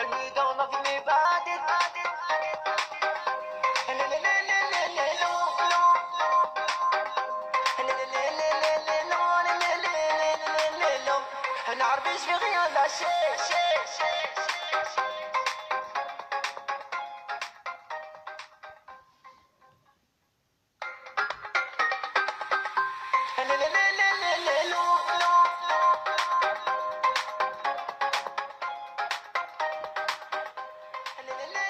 حميدة ونظمي بادت أنا عربيش في غياب الشيء لا لا لا